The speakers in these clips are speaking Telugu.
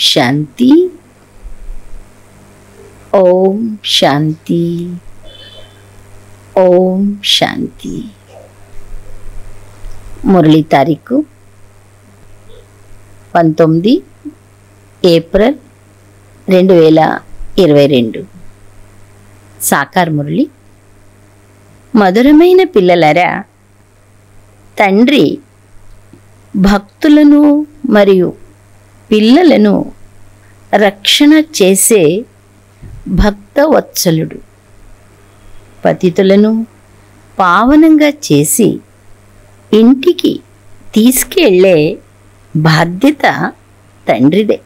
శాంతి. ఓం శాంతి. ఓం శాంతి. మురళి తారీఖు పంతొమ్మిది ఏప్రిల్ రెండు వేల ఇరవై రెండు. సాకార్ మురళి. మధురమైన పిల్లలరా తండ్రి భక్తులను మరియు పిల్లలను రక్షణ చేసే భక్తవత్సలుడు. పతితులను పావనంగా చేసి ఇంటికి తీసుకెళ్ళే బాధ్యత తండ్రిదే.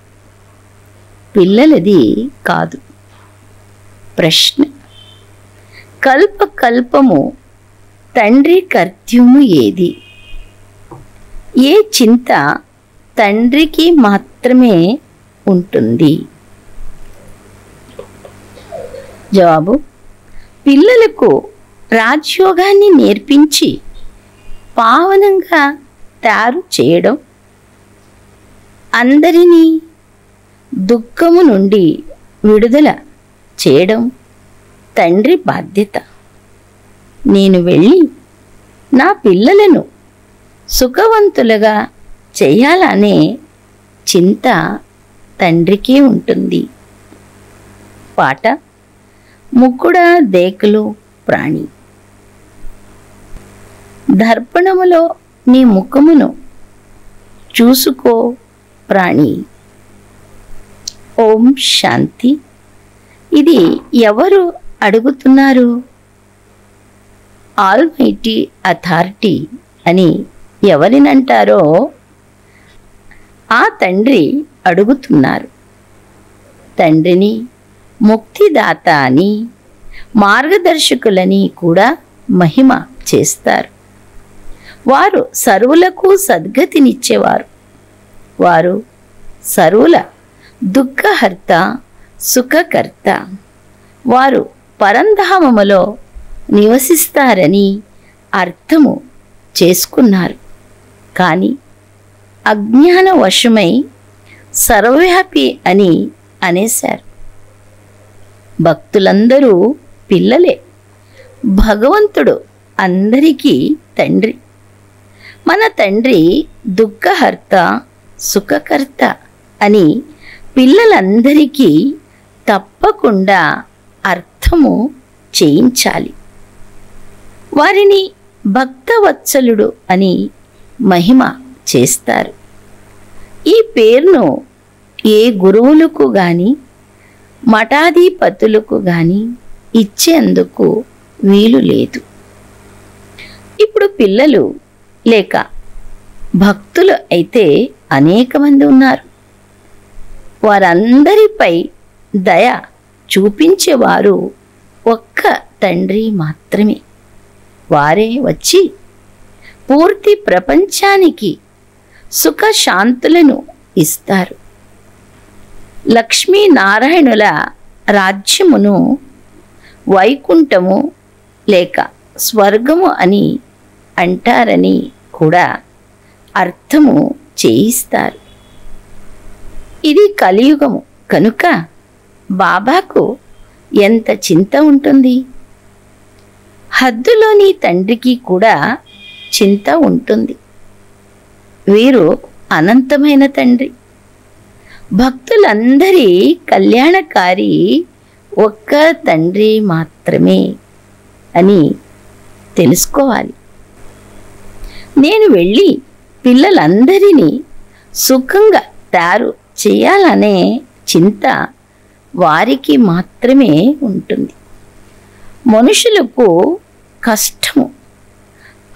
పిల్లలది కాదు. ప్రశ్న. కల్పకల్పము తండ్రి కర్త్యము ఏది? ఏ చింత తండ్రికి మాత్రమే ఉంటుంది. జవాబు పిల్లలకు రాజ్యోగాన్ని నేర్పించి పావనంగా తయారు చేయడం అందరినీ దుఃఖము నుండి విడుదల చేయడం తండ్రి బాధ్యత. నేను వెళ్ళి నా పిల్లలను సుఖవంతులుగా చేయాలనే చింత తండ్రికి ఉంటుంది. పాట ముక్కుడ దేకులు ప్రాణి. దర్పణములో నీ ముఖమును చూసుకో ప్రాణి. ఓం శాంతి. ఇది ఎవరు అడుగుతున్నారు? ఆల్మైటీ అథారిటీ అని ఎవరినంటారో ఆ తండ్రి అడుగుతున్నారు. తండ్రిని ముక్తిదాత అని మార్గదర్శకులని కూడా మహిమ చేస్తారు. వారు సరువులకు సద్గతినిచ్చేవారు. వారు సరువుల దుఃఖహర్త సుఖకర్త. వారు పరంధామములో నివసిస్తారని అర్థము చేసుకున్నారు. కానీ అజ్ఞాన వశమై సర్వవ్యాపి అని అనేశారు. భక్తులందరూ పిల్లలే. భగవంతుడు అందరికీ తండ్రి. మన తండ్రి దుఃఖహర్త సుఖకర్త అని పిల్లలందరికీ తప్పకుండా అర్థము చేయించాలి. వారిని భక్తవత్సలుడు అని మహిమ చేస్తారు. ఈ పేరును ఏ గురువులకు గాని మఠాధిపతులకు గాని ఇచ్చేందుకు వీలు లేదు. ఇప్పుడు పిల్లలు లేక భక్తులు అయితే అనేక మంది ఉన్నారు. వారందరిపై దయ చూపించేవారు ఒక్క తండ్రి మాత్రమే. వారే వచ్చి పూర్తి ప్రపంచానికి సుఖశాంతులను ఇస్తారు. లక్ష్మీనారాయణుల రాజ్యమును వైకుంఠము లేక స్వర్గము అని అంటారని కూడా అర్థము చేయిస్తారు. ఇది కలియుగము. కనుక బాబాకు ఎంత చింత ఉంటుంది? హద్దులోని తండ్రికి కూడా చింత ఉంటుంది. వీరు అనంతమైన తండ్రి. భక్తులందరి కళ్యాణకారి ఒక్క తండ్రి మాత్రమే అని తెలుసుకోవాలి. నేను వెళ్ళి పిల్లలందరినీ సుఖంగా తయారు చేయాలనే చింత వారికి మాత్రమే ఉంటుంది. మనుషులకు కష్టము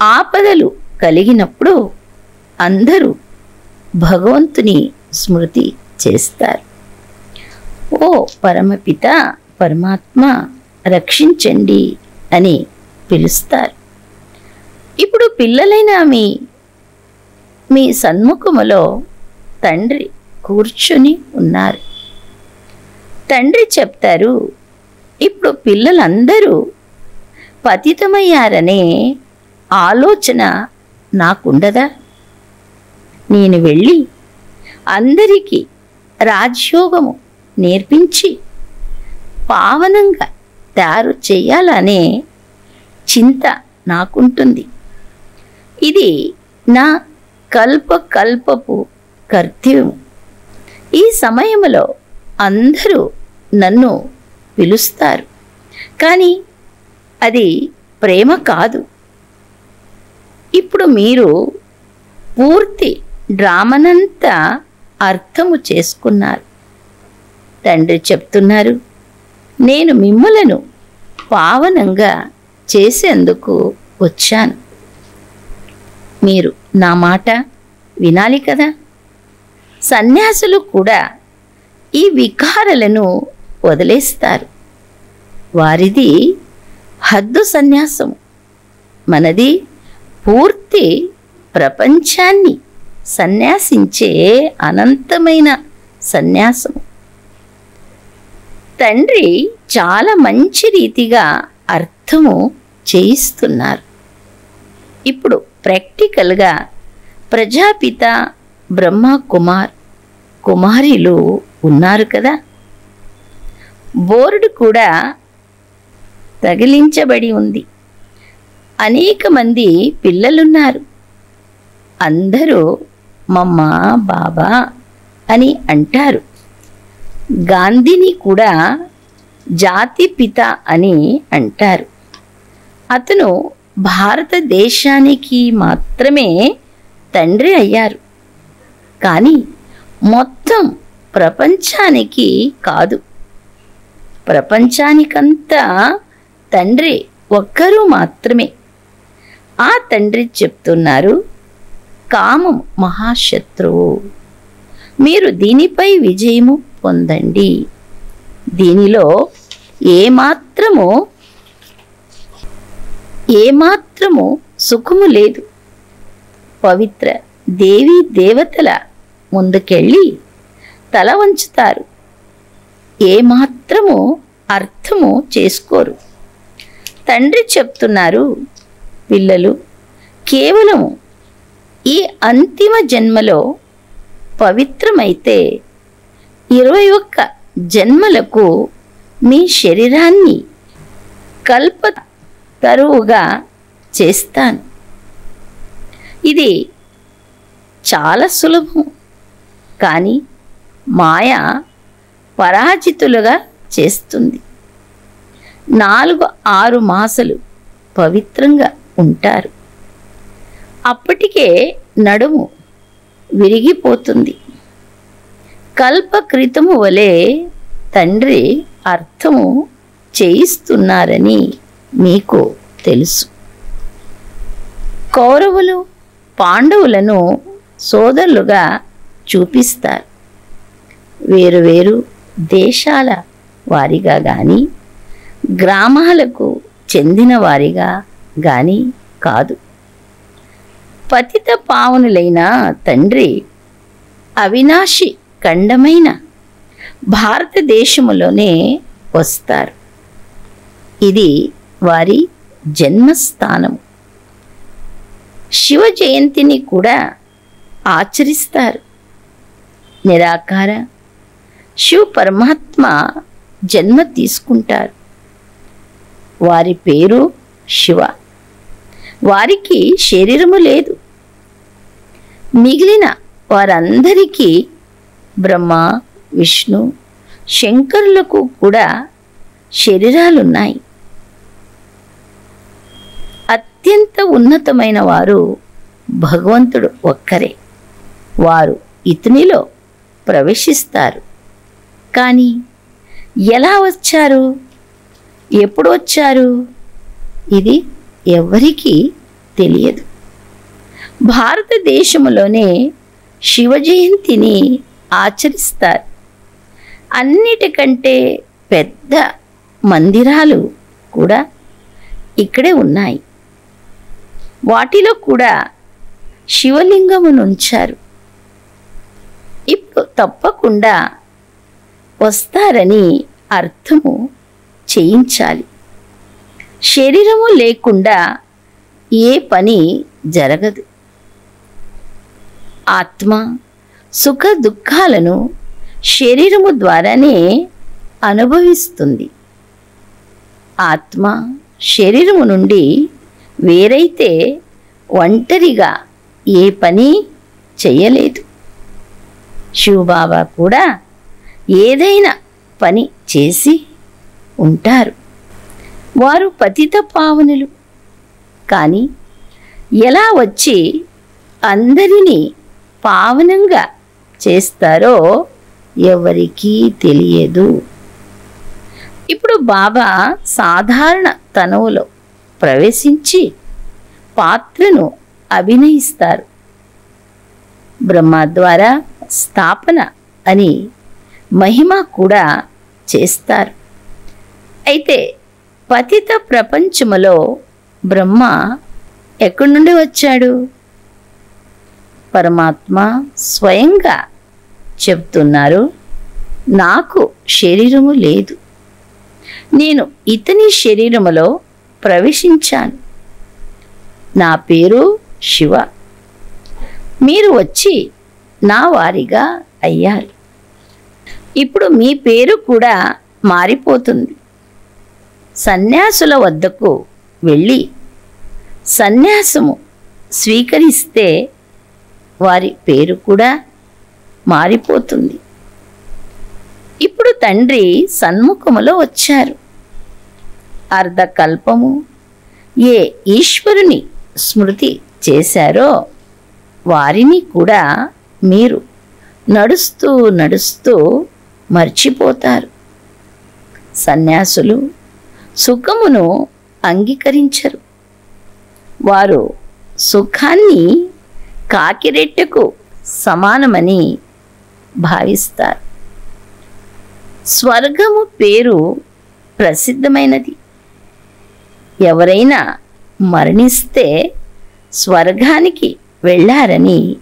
ఆపదలు కలిగినప్పుడు అందరూ భగవంతుని స్మృతి చేస్తారు. ఓ పరమపిత పరమాత్మ రక్షించండి అని పిలుస్తారు. ఇప్పుడు పిల్లలైన మీ మీ సన్ముఖములో తండ్రి కూర్చుని ఉన్నారు. తండ్రి చెప్తారు ఇప్పుడు పిల్లలందరూ పతితమయ్యారనే ఆలోచన నాకుండదా? నేను వెళ్ళి అందరికీ రాజ్యోగము నేర్పించి పావనంగా తయారు చేయాలనే చింత నాకుంటుంది. ఇది నా కల్పకల్పపు కర్తవ్యం. ఈ సమయంలో అందరూ నన్ను పిలుస్తారు. కానీ అది ప్రేమ కాదు. ఇప్పుడు మీరు పూర్తి డ్రామనంతా అర్థము చేసుకున్నారు. తండ్రి చెప్తున్నారు నేను మిమ్ములను పావనంగా చేసేందుకు వచ్చాను. మీరు నా మాట వినాలి కదా? సన్యాసులు కూడా ఈ వికారాలను వదిలేస్తారు. వారిది హద్దు సన్యాసం మనది పూర్తి ప్రపంచాన్ని సన్యాసించే అనంతమైన సన్యాసం తండ్రి చాలా మంచి రీతిగా అర్థము చేయిస్తున్నారు. ఇప్పుడు ప్రాక్టికల్గా ప్రజాపిత బ్రహ్మ కుమార్ కుమారిలు ఉన్నారు కదా. బోర్డు కూడా తగిలించబడి ఉంది. అనేక మంది పిల్లలున్నారు. అందరూ మమ్మ బాబా అని అంటారు. గాంధీని కూడా జాతి పిత అని అంటారు. అతను భారతదేశానికి మాత్రమే తండ్రి అయ్యారు. కానీ మొత్తం ప్రపంచానికి కాదు. ప్రపంచానికంతా తండ్రి ఒక్కరు మాత్రమే. ఆ తండ్రి చెప్తున్నారు కామం మహాశత్రువు. మీరు దీనిపై విజయము పొందండి. దీనిలో ఏమాత్రము ఏమాత్రము సుఖము లేదు. పవిత్ర దేవీ దేవతల ముందుకెళ్ళి తల వంచుతారు. ఏమాత్రము అర్థము చేసుకోరు. తండ్రి చెప్తున్నారు పిల్లలు కేవలము ఈ అంతిమ జన్మలో పవిత్రమైతే ఇరవై ఒక్క జన్మలకు మీ శరీరాన్ని కల్ప తరువుగా చేస్తాను. ఇది చాలా సులభం కానీ మాయ పరాజితులుగా చేస్తుంది. నాలుగు ఆరు మాసలు పవిత్రంగా ఉంటారు. అప్పటికే నడుము విరిగిపోతుంది. కల్పకృతము వలె తండ్రి అర్థము చేయిస్తున్నారని మీకు తెలుసు. కౌరవులు పాండవులను సోదరులుగా చూపిస్తారు. వేరు వేరు దేశాల వారిగా కానీ గ్రామాలకు చెందిన వారిగా కానీ కాదు. పతిత పావనులైన తండ్రి అవినాశి ఖండమైన భారతదేశములోనే వస్తారు. ఇది వారి జన్మస్థానం శివ జయంతిని కూడా ఆచరిస్తారు. నిరాకార శివ పరమాత్మ జన్మ తీసుకుంటారు. వారి పేరు శివ. వారికి శరీరము లేదు. మిగిలిన వారందరికీ బ్రహ్మ విష్ణు శంకరులకు కూడా శరీరాలున్నాయి. అత్యంత ఉన్నతమైన వారు భగవంతుడు ఒక్కరే. వారు ఇతనిలో ప్రవేశిస్తారు. కానీ ఎలా వచ్చారు? ఎప్పుడు వచ్చారు? ఇది ఎవరికీ తెలియదు. భారతదేశంలోనే శివ జయంతిని ఆచరిస్తారు. అన్నిటికంటే పెద్ద మందిరాలు కూడా ఇక్కడే ఉన్నాయి. వాటిలో కూడా శివలింగమును ఉంచారు ఇప్పుడు తప్పకుండా వస్తారని అర్థము చేయించాలి. శరీరము లేకుండా ఏ పని జరగదు. ఆత్మ సుఖ దుఃఖాలను శరీరము ద్వారానే అనుభవిస్తుంది. ఆత్మ శరీరము నుండి వేరైతే ఒంటరిగా ఏ పని చేయలేదు. శివబాబా కూడా ఏదైనా పని చేసి ఉంటారు. వారు పతిత పావనులు. కానీ ఎలా వచ్చి అందరినీ పావనంగా చేస్తారో ఎవరికీ తెలియదు. ఇప్పుడు బాబా సాధారణ తనువులో ప్రవేశించి పాత్రను అభినయిస్తారు. బ్రహ్మ ద్వారా స్థాపన అని మహిమ కూడా చేస్తారు. అయితే పతిత ప్రపంచములో బ్రహ్మ ఎక్కడి నుండి వచ్చాడు? పరమాత్మ స్వయంగా చెప్తున్నారు నాకు శరీరము లేదు. నేను ఇతని శరీరములో ప్రవేశించాను. నా పేరు శివ. మీరు వచ్చి నా వారిగా అయ్యారు. ఇప్పుడు మీ పేరు కూడా మారిపోతుంది. సన్యాసుల వద్దకు వెళ్ళి సన్యాసము స్వీకరిస్తే వారి పేరు కూడా మారిపోతుంది. ఇప్పుడు తండ్రి సన్ముఖములో వచ్చారు. అర్ధకల్పము ఏ ఈశ్వరుని స్మృతి చేశారో వారిని కూడా మీరు నడుస్తూ నడుస్తూ మర్చిపోతారు. సన్యాసులు సుఖమును అంగీకరించరు. వారు సుఖాన్ని కాకిరెట్టకు సమానమని భావిస్తారు. స్వర్గము పేరు ప్రసిద్ధమైనది. ఎవరైనా మరణిస్తే స్వర్గానికి వెళ్ళారని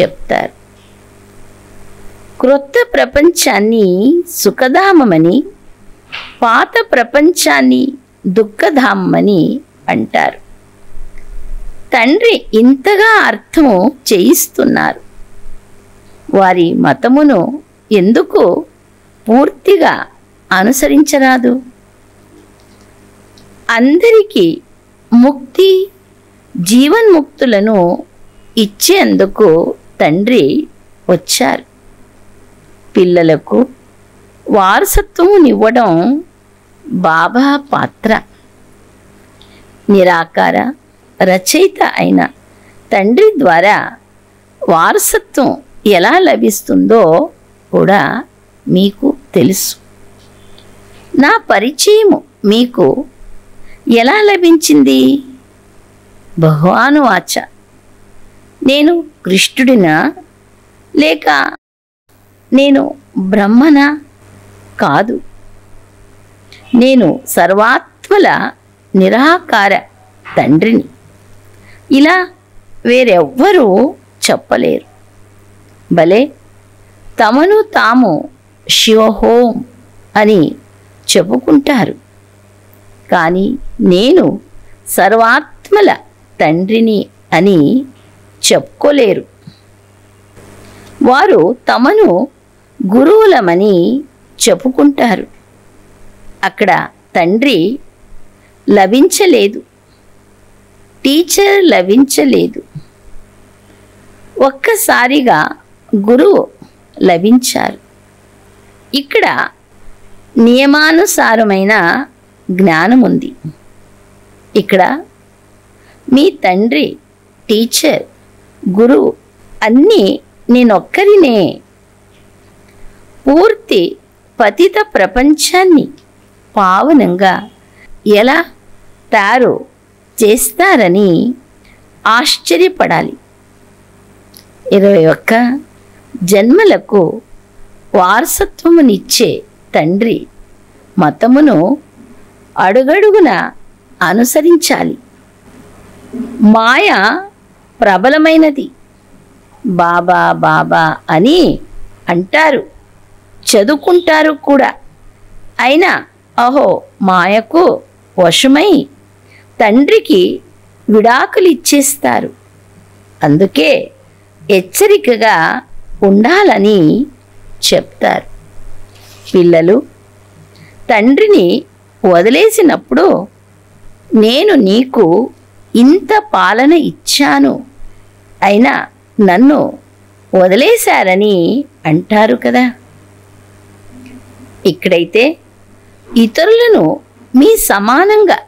చెప్తారు. క్రొత్త ప్రపంచాన్ని సుఖధామమని పాత ప్రపంచాన్ని దుఃఖధామ్మని అంటారు. తండ్రి ఇంతగా అర్థము చేయిస్తున్నారు. వారి మతమును ఎందుకు పూర్తిగా అనుసరించరాదు? అందరికీ ముక్తి జీవన్ముక్తులను ఇచ్చేందుకు తండ్రి వచ్చారు. పిల్లలకు వారసత్వమునివ్వడం బాబా పాత్ర. నిరాకార రచయిత అయిన తండ్రి ద్వారా వారసత్వం ఎలా లభిస్తుందో కూడా మీకు తెలుసు. నా పరిచయము మీకు ఎలా లభించింది? భగవానువాచ నేను కృష్ణుడినా? లేక నేను బ్రహ్మనా? కాదు. నేను సర్వాత్మల నిరాకార తండ్రిని. ఇలా వేరెవ్వరూ చెప్పలేరు. భలే! తమను తాము శివహోం అని చెప్పుకుంటారు. కానీ నేను సర్వాత్మల తండ్రిని అని చెప్పుకోలేరు. వారు తమను గురువులమని చెప్పుకుంటారు. అక్కడ తండ్రి లభించలేదు. టీచర్ లభించలేదు. ఒక్కసారిగా గురువు లభించారు. ఇక్కడ నియమానుసారమైన జ్ఞానం ఉంది. ఇక్కడ మీ తండ్రి టీచర్ గురువు అన్నీ నేనొక్కరినే పూర్తి పతిత ప్రపంచాన్ని పావనంగా ఎలా తయారు చేస్తారని ఆశ్చర్యపడాలి. ఇరవై ఒక్క జన్మలకు వారసత్వమునిచ్చే తండ్రి మతమును అడుగడుగున అనుసరించాలి. మాయ ప్రబలమైనది. బాబా బాబా అని అంటారు. చదువుకుంటారు కూడా. అయినా అహో మాయకు వశమై తండ్రికి విడాకులు ఇచ్చేస్తారు అందుకే హెచ్చరికగా ఉండాలని చెప్తారు. పిల్లలు తండ్రిని వదిలేసినప్పుడు నేను నీకు ఇంత పాలన ఇచ్చాను. అయినా నన్ను వదిలేశారని అంటారు కదా. ఇక్కడైతే ఇతరులను మీ సమానంగా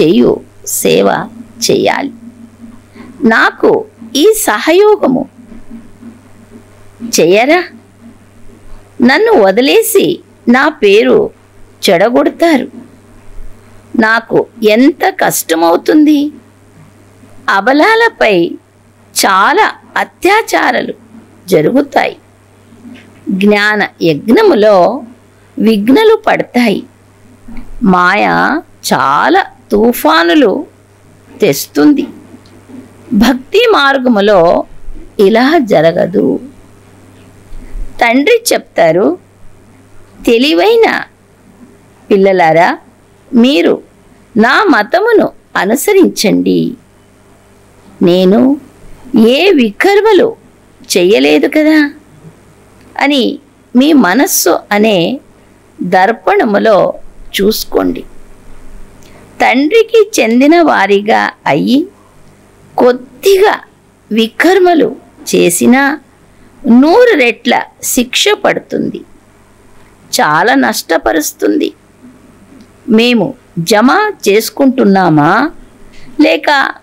చేయు సేవ చేయాలి. నాకు ఈ సహయోగము చెయ్యరా నన్ను వదిలేసి నా పేరు చెడగొడతారు. నాకు ఎంత కష్టమవుతుంది? అబలాలపై చాలా అత్యాచారాలు జరుగుతాయి. జ్ఞాన యజ్ఞములో విఘ్నలు పడతాయి. మాయ చాలా తుఫానులు తెస్తుంది. భక్తి మార్గములో ఇలా జరగదు. తండ్రి చెప్తారు తెలివైన పిల్లలారా మీరు నా మతమును అనుసరించండి. నేను ఏ వికర్మలు చెయ్యలేదు కదా? అని మీ మనస్సు అనే దర్పణములో చూసుకోండి. తండ్రికి చెందిన వారిగా అయ్యి కొద్దిగా వికర్మలు చేసినా నూరు రెట్ల శిక్ష పడుతుంది. చాలా నష్టపరుస్తుంది. మేము జమ చేసుకుంటున్నామా? లేక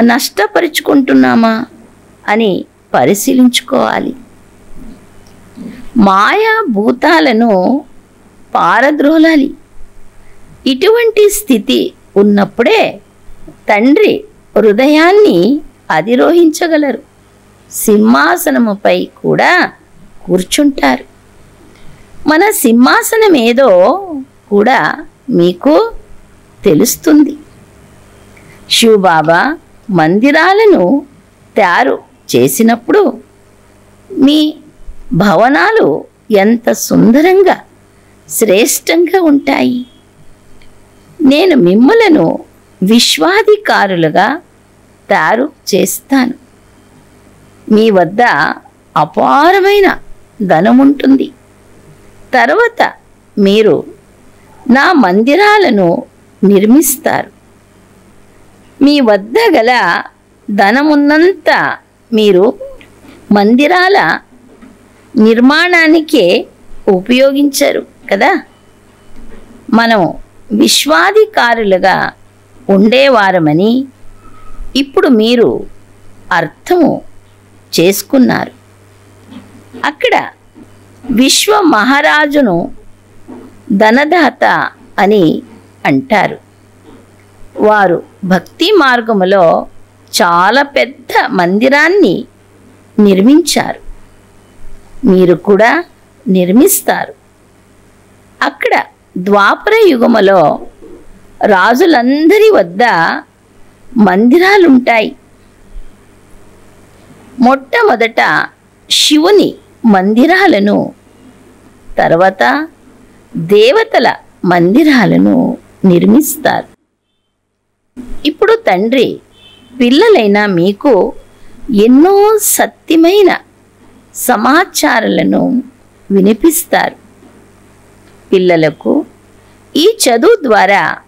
నష్టపరుచుకుంటున్నామా? అని పరిశీలించుకోవాలి. మాయా భూతాలను పారద్రోలాలి. ఇటువంటి స్థితి ఉన్నప్పుడే తండ్రి హృదయాన్ని అధిరోహించగలరు. సింహాసనముపై కూడా కూర్చుంటారు. మన సింహాసనం ఏదో కూడా మీకు తెలుస్తుంది. శివబాబా మందిరాలను తయారు చేసినప్పుడు మీ భవనాలు ఎంత సుందరంగా శ్రేష్టంగా ఉంటాయి. నేను మిమ్మలను విశ్వాధికారులుగా తయారు చేస్తాను. మీ వద్ద అపారమైన ధనముంటుంది. తర్వాత మీరు నా మందిరాలను నిర్మిస్తారు. మీ వద్ద గల ధనమున్నంత మీరు మందిరాల నిర్మాణానికే ఉపయోగించరు. కదా? మనం విశ్వాధికారులుగా ఉండేవారమని ఇప్పుడు మీరు అర్థము చేసుకున్నారు. అక్కడ విశ్వ మహారాజును ధనదాత అని అంటారు. వారు భక్తి మార్గములో చాలా పెద్ద మందిరాన్ని నిర్మించారు. మీరు కూడా నిర్మిస్తారు. అక్కడ ద్వాపర యుగములో రాజులందరి వద్ద మందిరాలుంటాయి. మొట్టమొదట శివుని మందిరాలను తర్వాత దేవతల మందిరాలను నిర్మిస్తారు. ఇప్పుడు తండ్రి పిల్లలైన మీకు ఎన్నో సత్యమైన సమాచారాలను వినిపిస్తారు. పిల్లలకు ఈ చదువు ద్వారా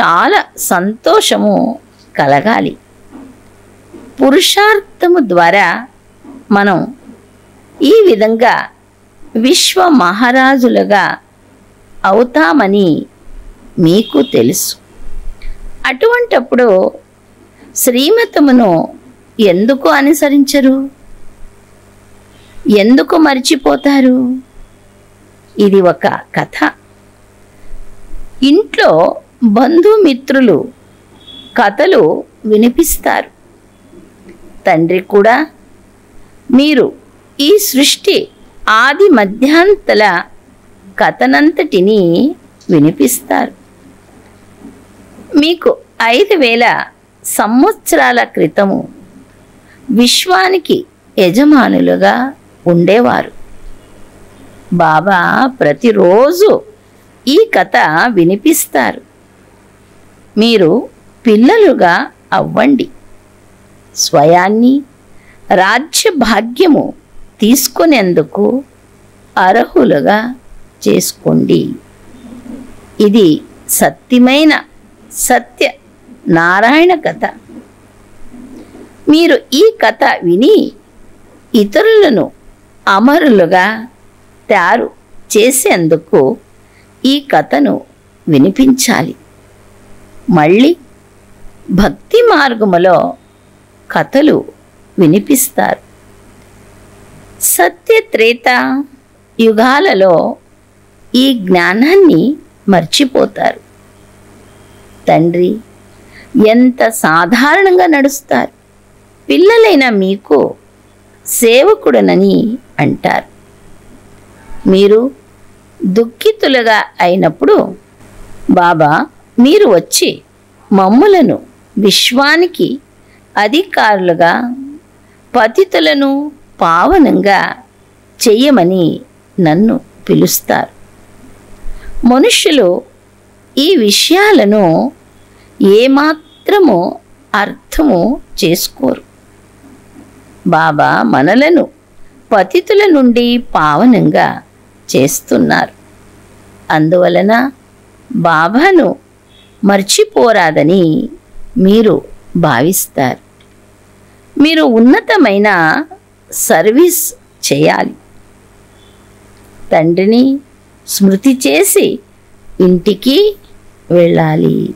చాలా సంతోషము కలగాలి. పురుషార్థము ద్వారా మనం ఈ విధంగా విశ్వ మహారాజులుగా అవుతామని మీకు తెలుసు. అటువంటప్పుడు శ్రీమతమును ఎందుకు అనుసరించరు? ఎందుకు మర్చిపోతారు? ఇది ఒక కథ. ఇంట్లో బంధుమిత్రులు కథలు వినిపిస్తారు. తండ్రి కూడా మీరు ఈ సృష్టి ఆది మధ్యాంతల కథనంతటిని వినిపిస్తారు. మీకు ఐదు వేల సంవత్సరాల క్రితము విశ్వానికి యజమానులుగా ఉండేవారు. బాబా ప్రతిరోజు ఈ కథ వినిపిస్తారు. మీరు పిల్లలుగా అవ్వండి. స్వయాన్ని రాజ్య భాగ్యము తీసుకునేందుకు అర్హులుగా చేసుకోండి. ఇది సత్యమైన సత్య నారాయణ కథ. మీరు ఈ కథ విని ఇతరులను అమరులుగా తయారు చేసేందుకు ఈ కథను వినిపించాలి. మళ్ళీ భక్తి మార్గములో కథలు వినిపిస్తారు. సత్యత్రేత యుగాలలో ఈ జ్ఞానాన్ని మర్చిపోతారు. తండ్రి ఎంత సాధారణంగా నడుస్తారు. పిల్లలైన మీకు సేవకుడనని అంటారు. మీరు దుఃఖితులుగా అయినప్పుడు బాబా మీరు వచ్చి మమ్ములను విశ్వానికి అధికారులుగా పతితులను పావనంగా చెయ్యమని నన్ను పిలుస్తారు. మనుష్యులు ఈ విషయాలను ఏమాత్రము అర్థము చేసుకోరు. బాబా మనలను పతితుల నుండి పావనంగా చేస్తున్నారు. అందువలన బాబాను మర్చిపోరాదని మీరు భావిస్తారు. మీరు ఉన్నతమైన సర్వీస్ చేయాలి. తండ్రిని స్మృతి చేసి ఇంటికి వెళ్ళాలి.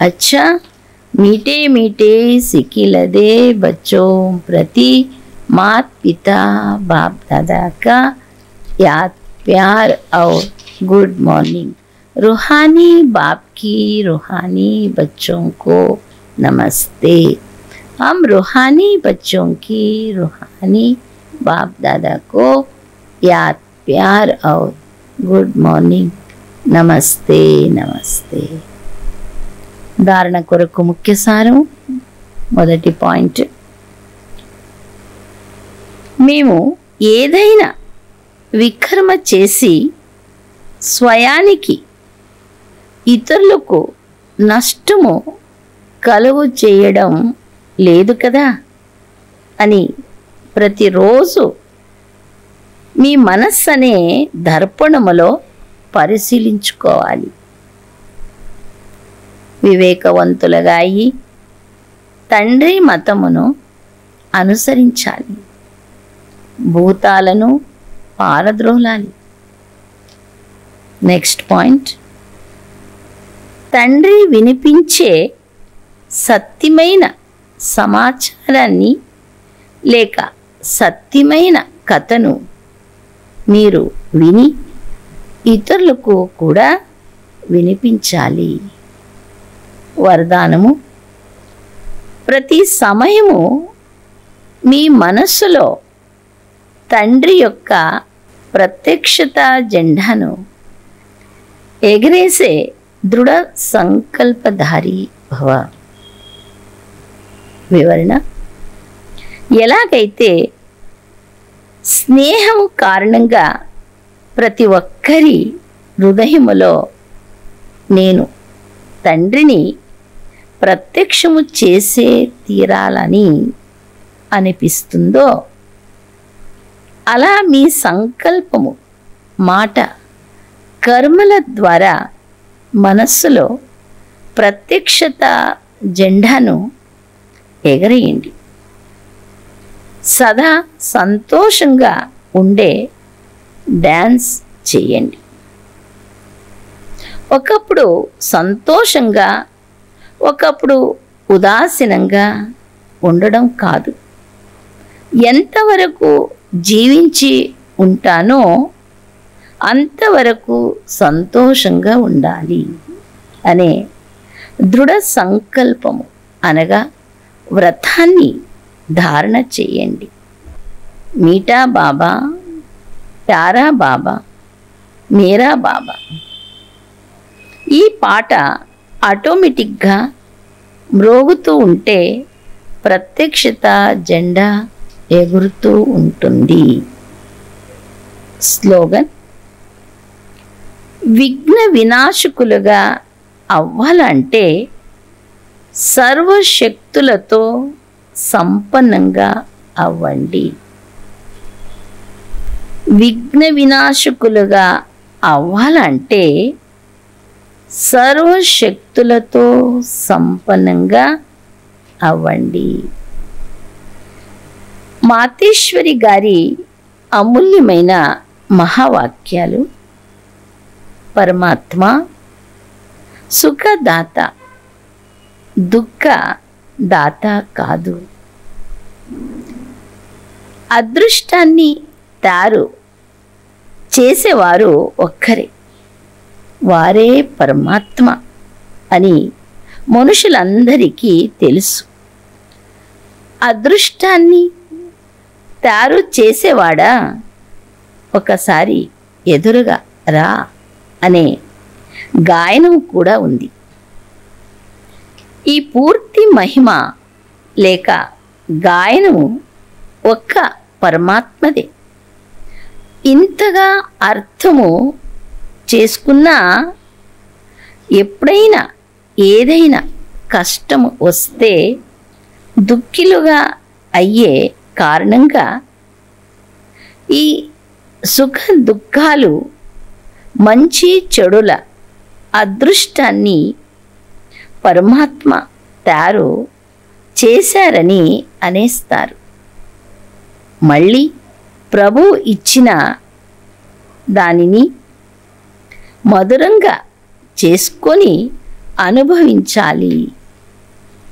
అచ్చా మీటే మీటే సికిలదే బచ్చో ప్రతి మాత్ పిత బాప్ దాదాక యాత్ प्यार और गुड मॉर्निंग रूहानी बाप की रूहानी बच्चों को नमस्ते हम रूहानी बच्चों की रूहानी बाप दादा को याद प्यार और गुड मॉर्निंग నమస్తే నమస్తే ధారణ కొరకు ముఖ్య సారం మొదటి పాయింట్ మేము ఏదైనా వికర్మ చేసి స్వయానికి ఇతరులకు నష్టము కలుగు చేయడం లేదు కదా? అని ప్రతిరోజు మీ మనస్సు అనే దర్పణములో పరిశీలించుకోవాలి. వివేకవంతులుగా అయి తండ్రి మతమును అనుసరించాలి. భూతాలను పారద్రోలాలి నెక్స్ట్ పాయింట్ తండ్రి వినిపించే సత్యమైన సమాచారాన్ని లేక సత్యమైన కథను మీరు విని ఇతరులకు కూడా వినిపించాలి. వరదానము. ప్రతి సమయము మీ మనస్సులో తండ్రి యొక్క ప్రత్యక్షత జెండాను ఎగిరేసే దృఢ సంకల్పధారి భవ. వివరణ? ఎలాగైతే స్నేహం కారణంగా ప్రతి ఒక్కరి హృదయములో నేను తండ్రిని ప్రత్యక్షము చేసే తీరాలని అనిపిస్తుందో అలా మీ సంకల్పము మాట కర్మల ద్వారా మనస్సులో ప్రత్యక్షత జెండాను ఎగరేయండి. సదా సంతోషంగా ఉండే డ్యాన్స్ చేయండి. ఒకప్పుడు సంతోషంగా ఒకప్పుడు ఉదాసీనంగా ఉండడం కాదు. ఎంతవరకు జీవించి ఉంటానో అంతవరకు సంతోషంగా ఉండాలి అనే దృఢ సంకల్పము అనగా వ్రతాన్ని ధారణ చేయండి. మీఠా బాబా టారా బాబా మీరా బాబా. ఈ పాట ఆటోమేటిక్గా మ్రోగుతూ ఉంటే ప్రత్యక్షత జెండా ఎగురుతూ ఉంటుంది. స్లోగన్. విఘ్న వినాశకులుగా అవ్వాలంటే సర్వశక్తులతో సంపన్నంగా అవ్వండి. విఘ్న వినాశకులుగా అవ్వాలంటే సర్వశక్తులతో సంపన్నంగా అవ్వండి. మాతేశ్వరి గారి అమూల్యమైన మహావాక్యాలు. పరమాత్మ సుఖదాత దుఃఖ దాత కాదు. అదృష్టాన్ని తారు చేసేవారు ఒక్కరే. వారే పరమాత్మ అని మనుషులందరికీ తెలుసు. అదృష్టాన్ని తయారు చేసేవాడా? ఒకసారి ఎదురుగా రా అనే గాయనం కూడా ఉంది. ఈ పూర్తి మహిమ లేక గాయనము ఒక్క పరమాత్మదే. ఇంతగా అర్థము చేసుకున్నా ఎప్పుడైనా ఏదైనా కష్టము వస్తే దుఃఖిలుగా అయ్యే కారణంగా ఈ సుఖ దుఃఖాలు మంచి చెడుల అదృష్టాన్ని పరమాత్మ తారు చేశారని అనేస్తారు. మళ్ళీ ప్రభు ఇచ్చిన దానిని మధురంగా చేసుకొని అనుభవించాలి.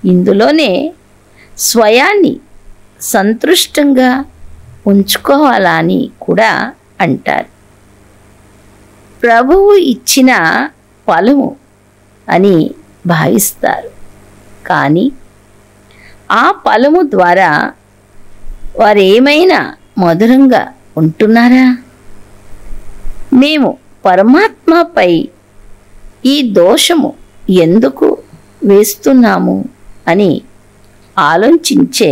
ఇందులోనే స్వయాన్ని సంతృష్టంగా ఉంచుకోవాలని కూడా అంటారు. ప్రభువు ఇచ్చిన ఫలము అని భావిస్తారు. కానీ ఆ ఫలము ద్వారా వారు ఏమైనా మధురంగా ఉంటున్నారా? మేము పరమాత్మపై ఈ దోషము ఎందుకు వేస్తున్నాము అని ఆలోచించే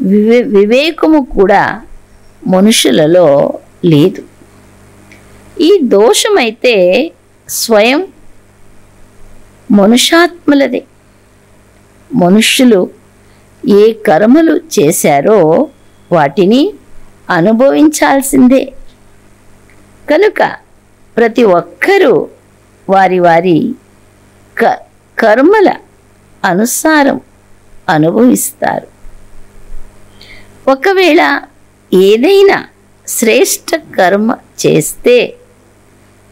వివే వివేకము కూడా మనుషులలో లేదు. ఈ దోషమైతే స్వయం మనుషాత్మలదే. మనుష్యులు ఏ కర్మలు చేశారో వాటిని అనుభవించాల్సిందే. కనుక ప్రతి ఒక్కరూ వారి వారి క కర్మల అనుసారం అనుభవిస్తారు. ఒకవేళ ఏదైనా శ్రేష్ట కర్మ చేస్తే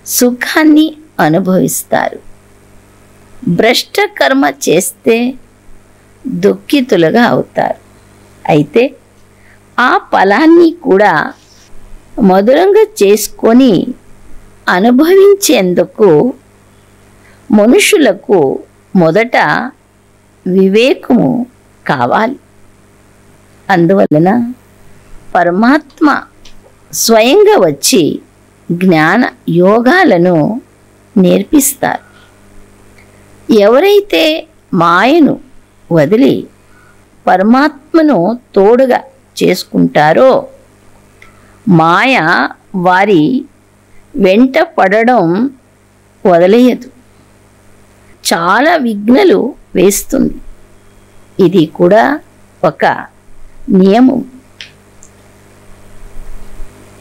సుఖాన్ని అనుభవిస్తారు. భ్రష్ట కర్మ చేస్తే దుఃఖితులుగా అవుతారు. అయితే ఆ ఫలాన్ని కూడా మధురంగా చేసుకొని అనుభవించేందుకు మనుషులకు మొదట వివేకము కావాలి. అందువలన పరమాత్మ స్వయంగా వచ్చి జ్ఞాన యోగాలను నేర్పిస్తారు. ఎవరైతే మాయను వదిలి పరమాత్మను తోడుగా చేసుకుంటారో మాయ వారి వెంట పడడం వదిలేయదు. చాలా విఘ్నలు వేస్తుంది. ఇది కూడా ఒక నియమం.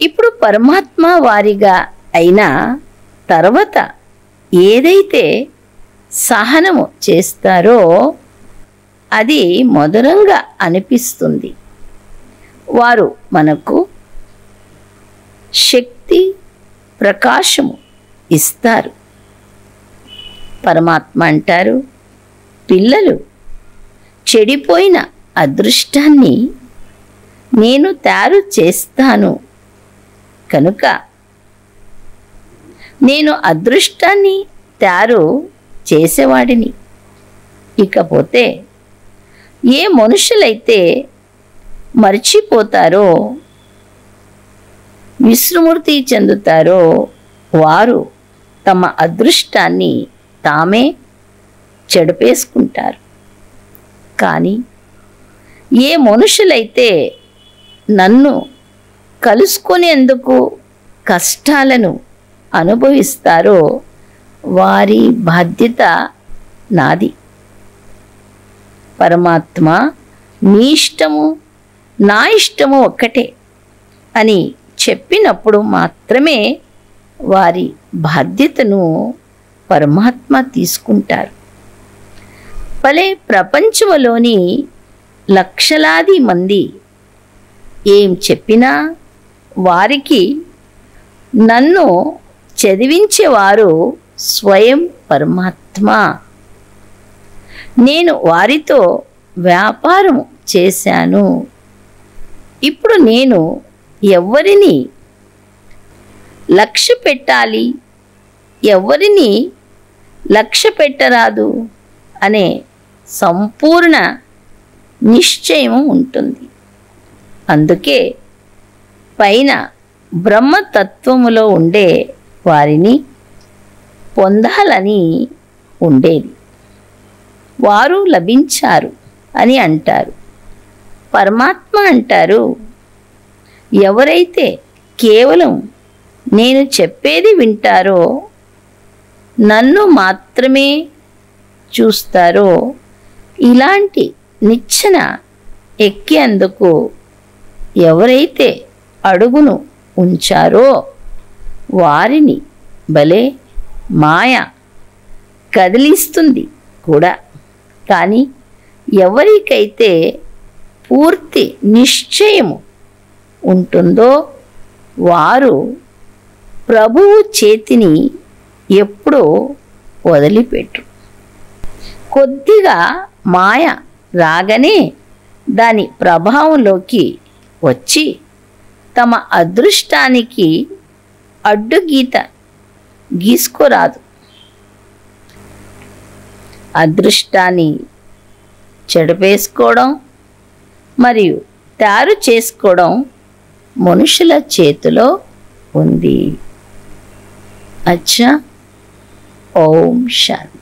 ఇప్పుడు పరమాత్మ వారిగా అయిన తర్వాత ఏదైతే సహనము చేస్తారో అది మధురంగా అనిపిస్తుంది. వారు మనకు శక్తి ప్రకాశము ఇస్తారు. పరమాత్మ అంటారు పిల్లలు చెడిపోయిన అదృష్టాన్ని నేను తయారు చేస్తాను. కనుక నేను అదృష్టాన్ని తయారు చేసేవాడిని. ఇకపోతే ఏ మనుషులైతే మర్చిపోతారో విస్మృతి చెందుతారో వారు తమ అదృష్టాన్ని తామే చెడిపేసుకుంటారు. కానీ ఏ మనుషులైతే నన్ను కలుసుకునేందుకు కష్టాలను అనుభవిస్తారో వారి బాధ్యత నాది. పరమాత్మ నీ ఇష్టము నా ఇష్టము ఒక్కటే అని చెప్పినప్పుడు మాత్రమే వారి బాధ్యతను పరమాత్మ తీసుకుంటారు. భలే ప్రపంచంలోని లక్షలాది మంది. ఏం చెప్పినా వారికి నన్ను చదివించేవారు స్వయం పరమాత్మ. నేను వారితో వ్యాపారం చేశాను. ఇప్పుడు నేను ఎవరిని లక్ష్య పెట్టాలి? ఎవరిని లక్ష్య పెట్టరాదు? అనే సంపూర్ణ నిశ్చయం ఉంటుంది. అందుకే పైన బ్రహ్మతత్వములో ఉండే వారిని పొందాలని ఉండేది. వారు లభించారు అని అంటారు. పరమాత్మ అంటారు ఎవరైతే కేవలం నేను చెప్పేది వింటారో నన్ను మాత్రమే చూస్తారో ఇలాంటి నిచ్చెన ఎక్కేందుకు ఎవరైతే అడుగును ఉంచారో వారిని భలే మాయ కదిలిస్తుంది కూడా. కానీ ఎవరికైతే పూర్తి నిశ్చయము ఉంటుందో వారు ప్రభువు చేతిని ఎప్పుడూ వదిలిపెట్టు కొద్దిగా మాయ రాగానే దాని ప్రభావంలోకి వచ్చి తమ అదృష్టానికి అడ్డుగీత గీసుకోరాదు. అదృష్టాన్ని చెడపేసుకోవడం మరియు తయారు చేసుకోవడం మనుషుల చేతిలో ఉంది. అచ్చా. ఓం శాంతి.